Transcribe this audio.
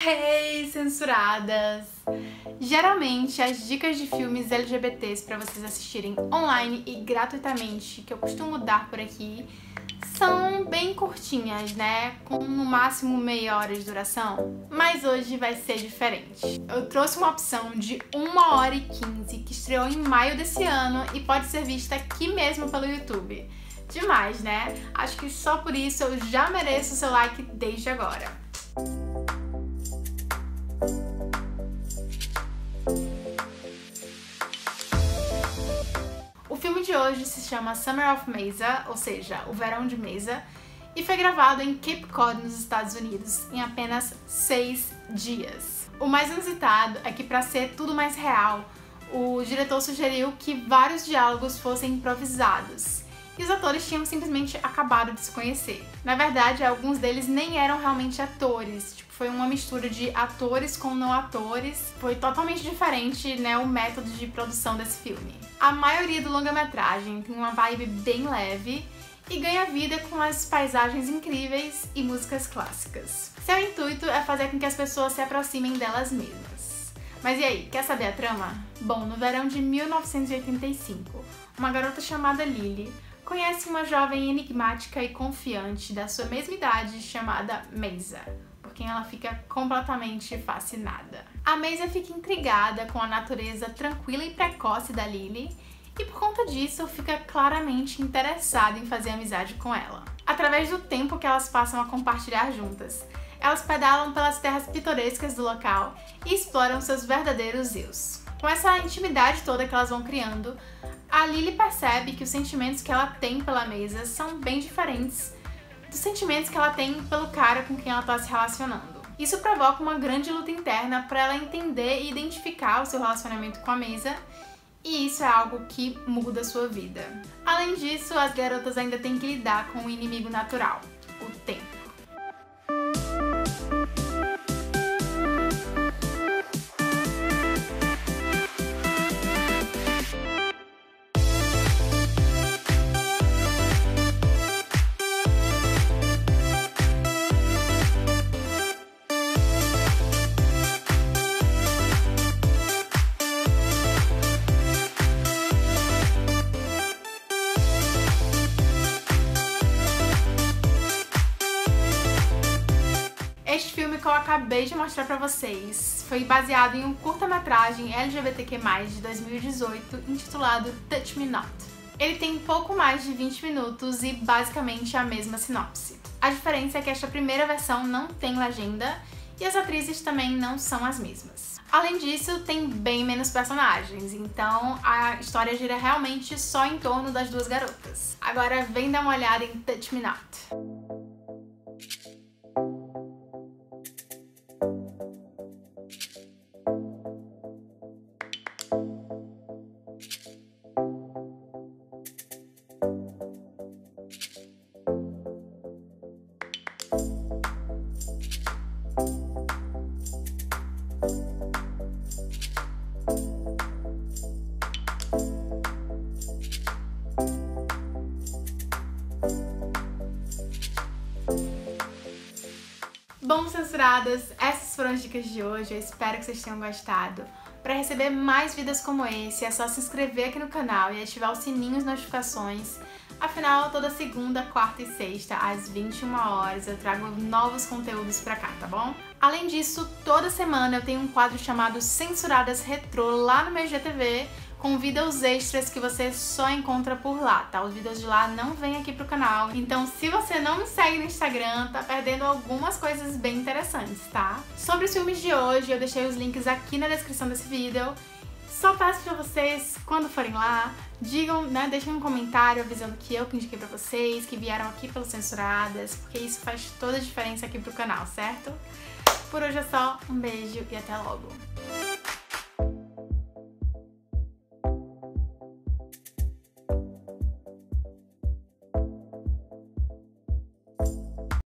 Hey, censuradas! Geralmente, as dicas de filmes LGBTs para vocês assistirem online e gratuitamente que eu costumo dar por aqui são bem curtinhas, né? Com no máximo meia hora de duração. Mas hoje vai ser diferente. Eu trouxe uma opção de 1 hora e 15 que estreou em maio desse ano e pode ser vista aqui mesmo pelo YouTube. Demais, né? Acho que só por isso eu já mereço o seu like desde agora. O filme de hoje se chama Summer of Mesa, ou seja, o verão de Mesa, e foi gravado em Cape Cod, nos Estados Unidos, em apenas seis dias. O mais inusitado é que, para ser tudo mais real, o diretor sugeriu que vários diálogos fossem improvisados e os atores tinham simplesmente acabado de se conhecer. Na verdade, alguns deles nem eram realmente atores, tipo, foi uma mistura de atores com não atores. Foi totalmente diferente, né, o método de produção desse filme. A maioria do longa-metragem tem uma vibe bem leve e ganha vida com as paisagens incríveis e músicas clássicas. Seu intuito é fazer com que as pessoas se aproximem delas mesmas. Mas e aí, quer saber a trama? Bom, no verão de 1985, uma garota chamada Lily conhece uma jovem enigmática e confiante da sua mesma idade chamada Mesa, por quem ela fica completamente fascinada. A Mesa fica intrigada com a natureza tranquila e precoce da Lily e por conta disso fica claramente interessada em fazer amizade com ela. Através do tempo que elas passam a compartilhar juntas, elas pedalam pelas terras pitorescas do local e exploram seus verdadeiros eus. Com essa intimidade toda que elas vão criando, a Lily percebe que os sentimentos que ela tem pela mesa são bem diferentes dos sentimentos que ela tem pelo cara com quem ela está se relacionando. Isso provoca uma grande luta interna para ela entender e identificar o seu relacionamento com a mesa, e isso é algo que muda a sua vida. Além disso, as garotas ainda têm que lidar com o inimigo natural, o tempo. Este filme que eu acabei de mostrar pra vocês foi baseado em um curta-metragem LGBTQ+, de 2018, intitulado Touch Me Not. Ele tem pouco mais de 20 minutos e basicamente a mesma sinopse. A diferença é que esta primeira versão não tem legenda e as atrizes também não são as mesmas. Além disso, tem bem menos personagens, então a história gira realmente só em torno das duas garotas. Agora vem dar uma olhada em Touch Me Not. Bom, censuradas, essas foram as dicas de hoje, eu espero que vocês tenham gostado. Para receber mais vídeos como esse, é só se inscrever aqui no canal e ativar o sininho de notificações. Afinal, toda segunda, quarta e sexta, às 21 horas, eu trago novos conteúdos pra cá, tá bom? Além disso, toda semana eu tenho um quadro chamado Censuradas Retrô lá no meu IGTV, com vídeos extras que você só encontra por lá, tá? Os vídeos de lá não vêm aqui pro canal. Então, se você não me segue no Instagram, tá perdendo algumas coisas bem interessantes, tá? Sobre os filmes de hoje, eu deixei os links aqui na descrição desse vídeo. Só peço pra vocês, quando forem lá, digam, né, deixem um comentário avisando que eu que indiquei pra vocês, que vieram aqui pelos Censuradas, porque isso faz toda a diferença aqui pro canal, certo? Por hoje é só, um beijo e até logo!